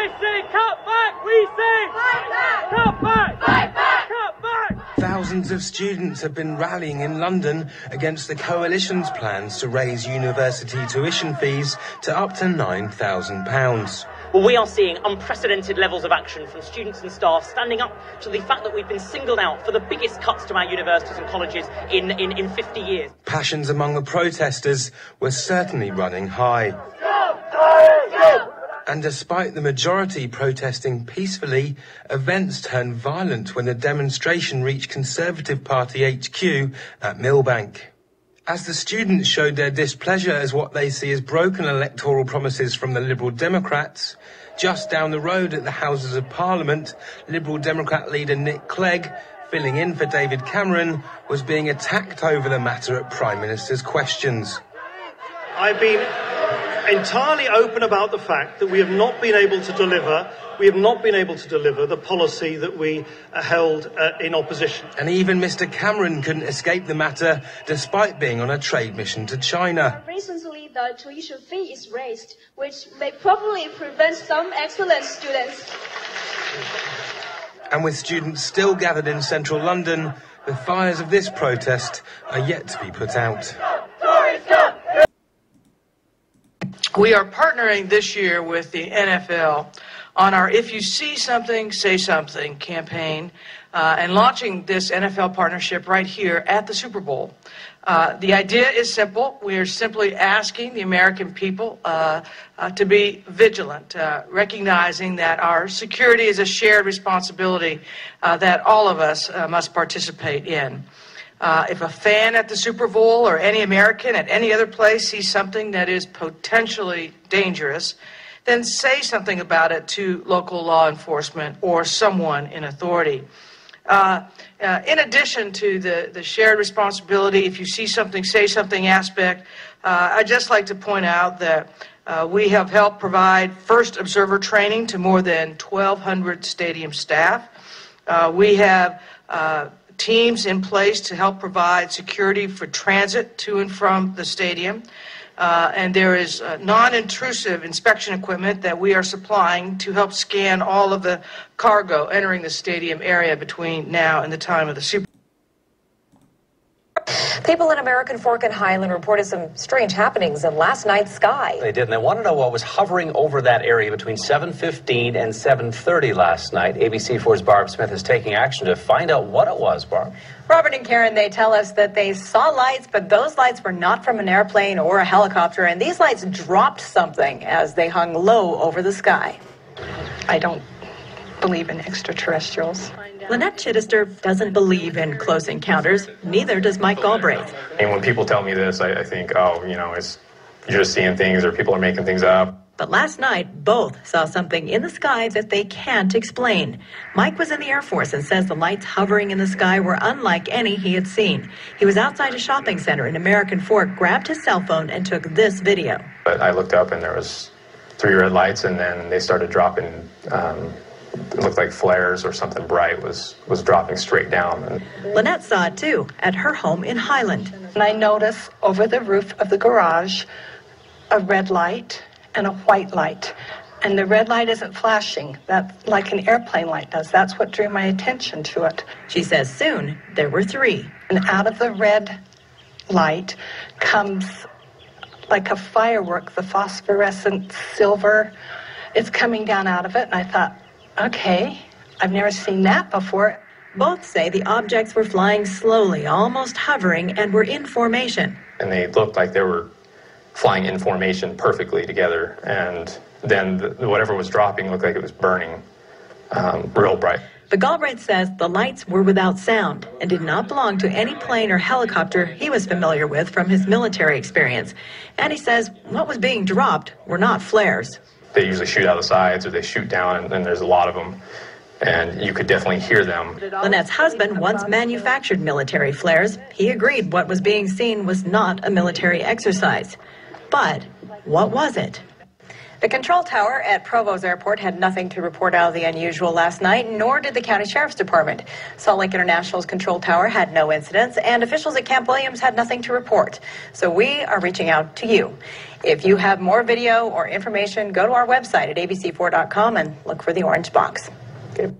They say cut back, we say fight back. Cut back, fight back. Cut back. Thousands of students have been rallying in London against the coalition's plans to raise university tuition fees to up to £9,000. Well, we are seeing unprecedented levels of action from students and staff standing up to the fact that we've been singled out for the biggest cuts to our universities and colleges in, in, in 50 years. Passions among the protesters were certainly running high. And despite the majority protesting peacefully, events turned violent when the demonstration reached Conservative Party HQ at Millbank. As the students showed their displeasure as what they see as broken electoral promises from the Liberal Democrats, just down the road at the Houses of Parliament, Liberal Democrat leader Nick Clegg, filling in for David Cameron, was being attacked over the matter at Prime Minister's questions. I've been entirely open about the fact that we have not been able to deliver we have not been able to deliver the policy that we uh, held uh, in opposition. And even Mr. Cameron couldn't escape the matter despite being on a trade mission to China. Recently, the tuition fee is raised, which may probably prevent some excellent students. And with students still gathered in central London, the fires of this protest are yet to be put out. We are partnering this year with the NFL on our If You See Something, Say Something campaign uh, and launching this NFL partnership right here at the Super Bowl. Uh, the idea is simple. We are simply asking the American people uh, uh to be vigilant, uh, recognizing that our security is a shared responsibility uh, that all of us must participate in. If a fan at the Super Bowl or any American at any other place sees something that is potentially dangerous, then say something about it to local law enforcement or someone in authority. Uh, uh, in addition to the, the shared responsibility, if you see something, say something aspect, uh, I'd just like to point out that uh, we have helped provide first observer training to more than 1,200 stadium staff. Uh, we have uh, teams in place to help provide security for transit to and from the stadium. Uh, and there is uh, non-intrusive inspection equipment that we are supplying to help scan all of the cargo entering the stadium area between now and the time of the Super People in American Fork and Highland reported some strange happenings in last night's sky. They did, and they want to know what was hovering over that area between 7.15 and 7.30 last night. ABC4's Barb Smith is taking action to find out what it was, Barb. Robert and Karen, they tell us that they saw lights, but those lights were not from an airplane or a helicopter, and these lights dropped something as they hung low over the sky. I don't believe in extraterrestrials. Lynette Chittister doesn't believe in close encounters. Neither does Mike Galbraith. And when people tell me this, I, I think, oh, you know, it's you're just seeing things or people are making things up. But last night, both saw something in the sky that they can't explain. Mike was in the Air Force and says the lights hovering in the sky were unlike any he had seen. He was outside a shopping center in American Fork, grabbed his cell phone, and took this video. But I looked up and there was three red lights, and then they started dropping um, it looked like flares or something bright was was dropping straight down. And Lynette saw it too at her home in Highland. And I noticed over the roof of the garage a red light and a white light. And the red light isn't flashing, that like an airplane light does. That's what drew my attention to it. She says soon there were three. And out of the red light comes like a firework, the phosphorescent silver. It's coming down out of it, and I thought, Okay, I've never seen that before. Both say the objects were flying slowly, almost hovering, and were in formation. And they looked like they were flying in formation perfectly together. And then the, whatever was dropping looked like it was burning um, real bright. But Galbraith says the lights were without sound and did not belong to any plane or helicopter he was familiar with from his military experience. And he says what was being dropped were not flares they usually shoot out of the sides or they shoot down, and, and there's a lot of them. And you could definitely hear them. Lynette's husband once manufactured military flares. He agreed what was being seen was not a military exercise. But what was it? The control tower at Provo's Airport had nothing to report out of the unusual last night, nor did the county sheriff's department. Salt Lake International's control tower had no incidents, and officials at Camp Williams had nothing to report. So we are reaching out to you. If you have more video or information, go to our website at abc4.com and look for the orange box. Okay.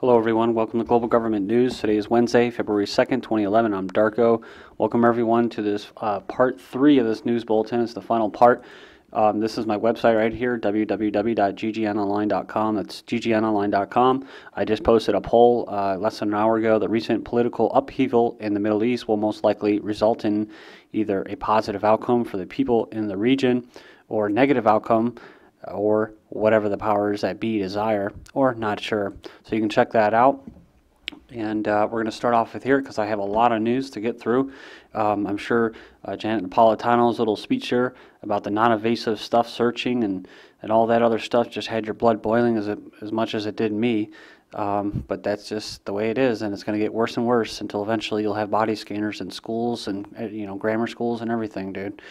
Hello, everyone. Welcome to Global Government News. Today is Wednesday, February 2nd, 2011. I'm Darko. Welcome, everyone, to this uh, part three of this news bulletin. It's the final part. Um, this is my website right here, www.ggnonline.com. That's ggnonline.com. I just posted a poll uh, less than an hour ago. The recent political upheaval in the Middle East will most likely result in either a positive outcome for the people in the region or negative outcome or whatever the powers that be desire, or not sure. So you can check that out. And uh, we're going to start off with here because I have a lot of news to get through. Um, I'm sure uh, Janet Napolitano's little speech here about the non-invasive stuff searching and, and all that other stuff just had your blood boiling as, it, as much as it did me. Um, but that's just the way it is, and it's going to get worse and worse until eventually you'll have body scanners in schools and uh, you know grammar schools and everything, dude.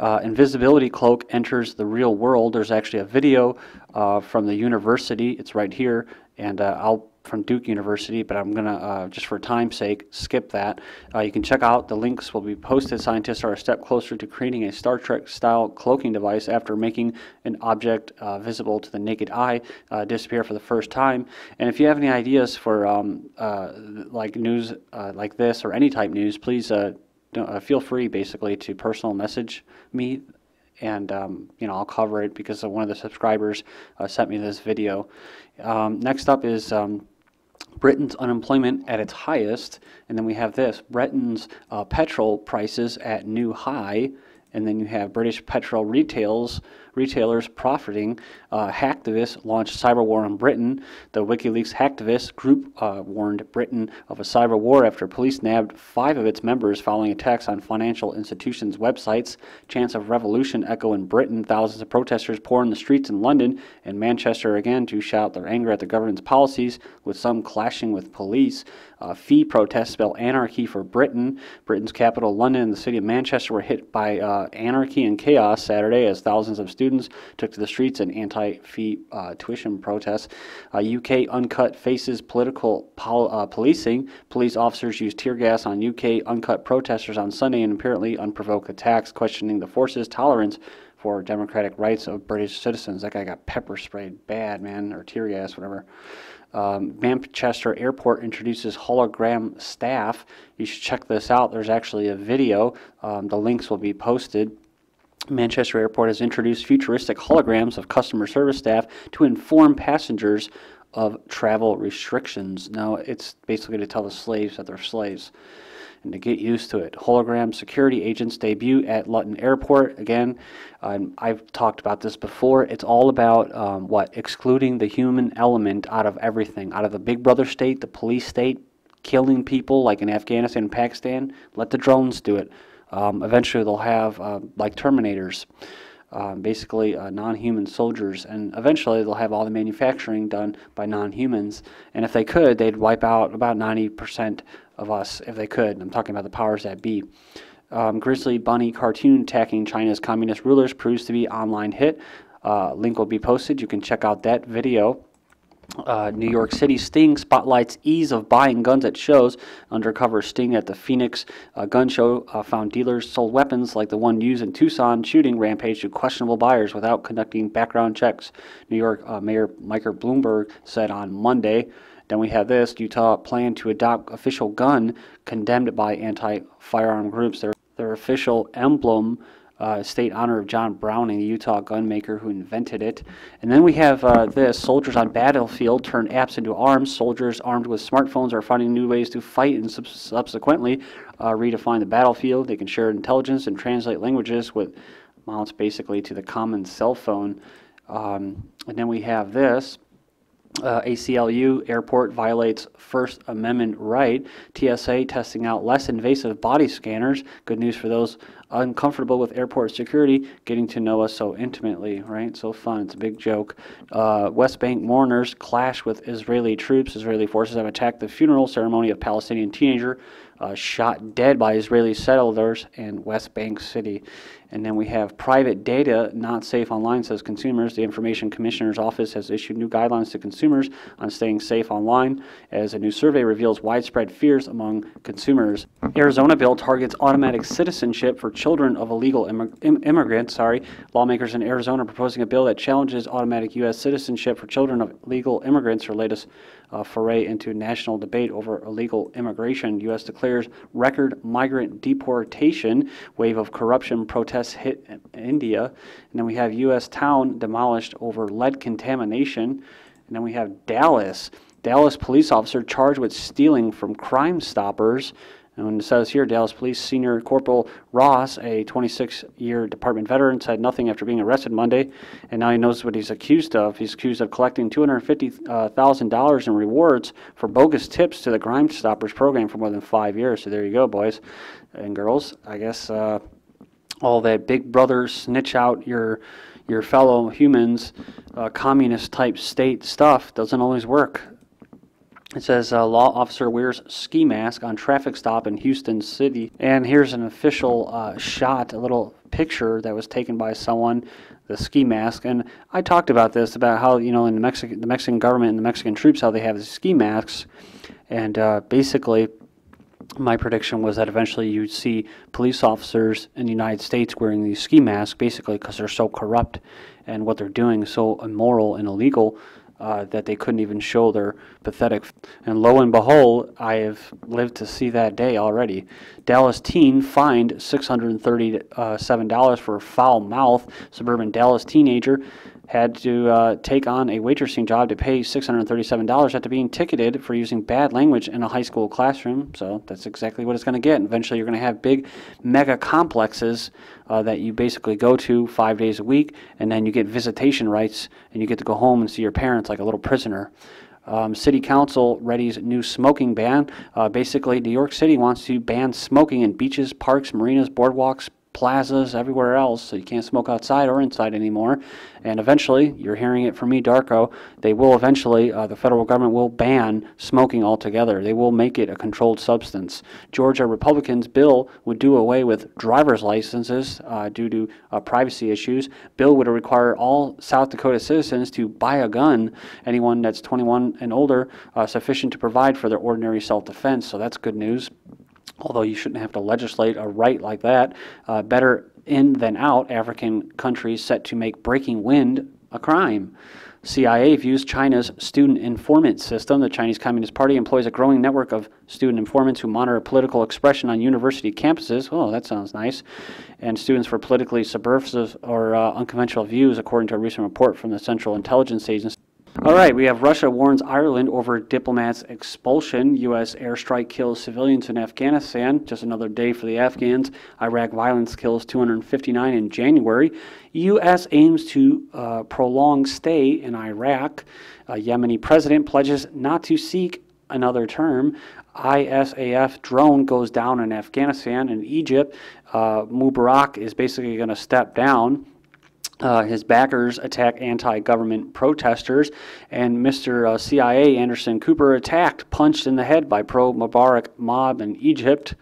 Uh, invisibility cloak enters the real world. There's actually a video uh, from the university. It's right here, and uh, I'll from Duke University, but I'm going to, uh, just for time's sake, skip that. Uh, you can check out the links will be posted. Scientists are a step closer to creating a Star Trek style cloaking device after making an object uh, visible to the naked eye uh, disappear for the first time. And if you have any ideas for um, uh, like news uh, like this or any type news, please feel free basically to personal message me and um, you know I'll cover it because one of the subscribers sent me this video. Um, next up is um, Britain's unemployment at its highest, and then we have this Britain's uh, petrol prices at new high, and then you have British petrol retails retailers profiting. Uh, hacktivists launched cyber war on Britain. The WikiLeaks hacktivist group uh, warned Britain of a cyber war after police nabbed five of its members following attacks on financial institutions' websites. Chants of revolution echo in Britain. Thousands of protesters pour in the streets in London and Manchester again to shout their anger at the government's policies, with some clashing with police. Uh, fee protests spell anarchy for Britain. Britain's capital, London, and the city of Manchester were hit by uh, anarchy and chaos Saturday as thousands of students took to the streets in anti fee uh, tuition protests. UK uh, Uncut faces political pol- uh, policing. Police officers used tear gas on UK Uncut protesters on Sunday and apparently unprovoked attacks, questioning the force's tolerance for democratic rights of British citizens. That guy got pepper sprayed bad, man, or tear gas, whatever. Um, Manchester Airport introduces hologram staff. You should check this out. There's actually a video. Um, the links will be posted. Manchester Airport has introduced futuristic holograms of customer service staff to inform passengers of travel restrictions. Now, it's basically to tell the slaves that they're slaves and to get used to it. Hologram security agents debut at Luton Airport. Again, um, I've talked about this before. It's all about um, what? Excluding the human element out of everything, out of the big brother state, the police state, killing people like in Afghanistan and Pakistan. Let the drones do it. Um, eventually, they'll have uh, like Terminators. Um, basically uh, non-human soldiers, and eventually they'll have all the manufacturing done by non-humans. And if they could, they'd wipe out about 90% of us if they could. I'm talking about the powers that be. Um, Grisly Bunny cartoon attacking China's communist rulers proves to be online hit. Uh, link will be posted. You can check out that video. Uh, New York City Sting spotlights ease of buying guns at shows. Undercover Sting at the Phoenix uh, gun show uh, found dealers sold weapons like the one used in Tucson shooting rampage to questionable buyers without conducting background checks. New York uh, Mayor Michael Bloomberg said on Monday. Then we have this Utah plan to adopt official gun condemned by anti firearm groups. Their, their official emblem, uh, state honor of John Browning, the Utah gunmaker who invented it. And then we have uh, this soldiers on battlefield turn apps into arms. Soldiers armed with smartphones are finding new ways to fight and sub- subsequently uh, redefine the battlefield. They can share intelligence and translate languages with mounts basically to the common cell phone. Um, and then we have this uh, ACLU airport violates First Amendment right. TSA testing out less invasive body scanners. Good news for those uncomfortable with airport security, getting to know us so intimately, right? So fun. It's a big joke. Uh, West Bank mourners clash with Israeli troops. Israeli forces have attacked the funeral ceremony of Palestinian teenager uh, shot dead by Israeli settlers in West Bank City. And then we have private data not safe online, says consumers. The Information Commissioner's Office has issued new guidelines to consumers on staying safe online as a new survey reveals widespread fears among consumers. Arizona bill targets automatic citizenship for children of illegal immig- Im- immigrants. Sorry, lawmakers in Arizona are proposing a bill that challenges automatic U.S. citizenship for children of legal immigrants. Her latest uh, foray into national debate over illegal immigration. U.S. declares record migrant deportation. Wave of corruption protests hit India. And then we have U.S. town demolished over lead contamination. And then we have Dallas. Dallas police officer charged with stealing from Crime Stoppers. And it says here, Dallas Police Senior Corporal Ross, a 26-year department veteran, said nothing after being arrested Monday, and now he knows what he's accused of. He's accused of collecting $250,000 in rewards for bogus tips to the Crime Stoppers program for more than five years. So there you go, boys and girls. I guess uh, all that Big Brother snitch out your your fellow humans, uh, communist type state stuff doesn't always work. It says uh, law officer wears ski mask on traffic stop in Houston City. And here's an official uh, shot, a little picture that was taken by someone, the ski mask. And I talked about this about how you know in the Mexican the Mexican government and the Mexican troops how they have the ski masks, and uh, basically. My prediction was that eventually you'd see police officers in the United States wearing these ski masks, basically because they're so corrupt and what they're doing so immoral and illegal uh, that they couldn't even show their pathetic. And lo and behold, I have lived to see that day already. Dallas teen fined $637 for foul mouth. Suburban Dallas teenager had to uh, take on a waitressing job to pay $637 after being ticketed for using bad language in a high school classroom. So that's exactly what it's going to get. Eventually, you're going to have big mega complexes uh, that you basically go to five days a week, and then you get visitation rights, and you get to go home and see your parents like a little prisoner. Um, City Council readies new smoking ban. Uh, basically, New York City wants to ban smoking in beaches, parks, marinas, boardwalks, plazas, everywhere else, so you can't smoke outside or inside anymore. And eventually, you're hearing it from me, Darko, they will eventually, uh, the federal government will ban smoking altogether. They will make it a controlled substance. Georgia Republicans' bill would do away with driver's licenses uh, due to uh, privacy issues. Bill would require all South Dakota citizens to buy a gun, anyone that's 21 and older, uh, sufficient to provide for their ordinary self defense. So that's good news although you shouldn't have to legislate a right like that. Uh, better in than out, African countries set to make breaking wind a crime. CIA views China's student informant system. The Chinese Communist Party employs a growing network of student informants who monitor political expression on university campuses. Oh, that sounds nice. And students for politically subversive or uh, unconventional views, according to a recent report from the Central Intelligence Agency. All right, we have Russia warns Ireland over diplomats' expulsion. U.S. airstrike kills civilians in Afghanistan. Just another day for the Afghans. Iraq violence kills 259 in January. U.S. aims to uh, prolong stay in Iraq. A Yemeni president pledges not to seek another term. ISAF drone goes down in Afghanistan and Egypt. Uh, Mubarak is basically going to step down. Uh, his backers attack anti government protesters, and Mr. Uh, CIA Anderson Cooper attacked, punched in the head by pro Mubarak mob in Egypt.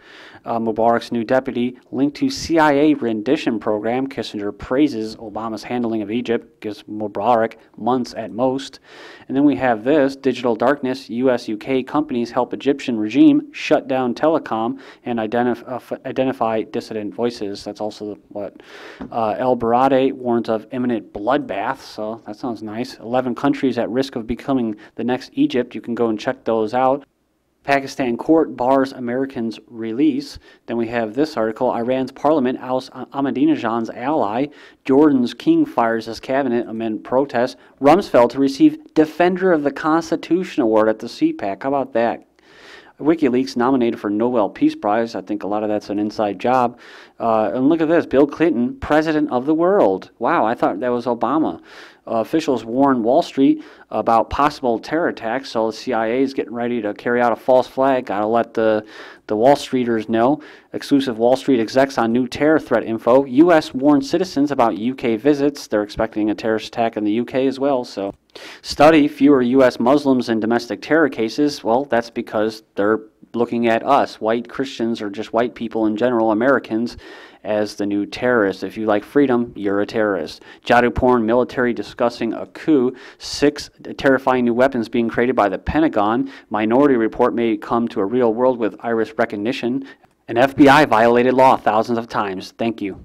Uh, Mubarak's new deputy linked to CIA rendition program. Kissinger praises Obama's handling of Egypt, gives Mubarak months at most. And then we have this digital darkness. U.S. UK companies help Egyptian regime shut down telecom and identif- uh, identify dissident voices. That's also what uh, ElBaradei warns of imminent bloodbath. So that sounds nice. 11 countries at risk of becoming the next Egypt. You can go and check those out. Pakistan court bars Americans' release. Then we have this article Iran's parliament ousts Ahmadinejad's ally. Jordan's king fires his cabinet amid protests. Rumsfeld to receive Defender of the Constitution Award at the CPAC. How about that? WikiLeaks nominated for Nobel Peace Prize. I think a lot of that's an inside job. Uh, and look at this Bill Clinton, president of the world. Wow, I thought that was Obama. Uh, officials warn Wall Street about possible terror attacks, so the CIA is getting ready to carry out a false flag. Got to let the The Wall Streeters know. Exclusive Wall Street execs on new terror threat info. U.S. warns citizens about UK visits. They're expecting a terrorist attack in the UK as well, so. Study fewer U.S. Muslims in domestic terror cases. Well, that's because they're looking at us, white Christians or just white people in general, Americans, as the new terrorists. If you like freedom, you're a terrorist. Jadu porn military discussing a coup. Six terrifying new weapons being created by the Pentagon. Minority report may come to a real world with iris recognition. An FBI violated law thousands of times. Thank you.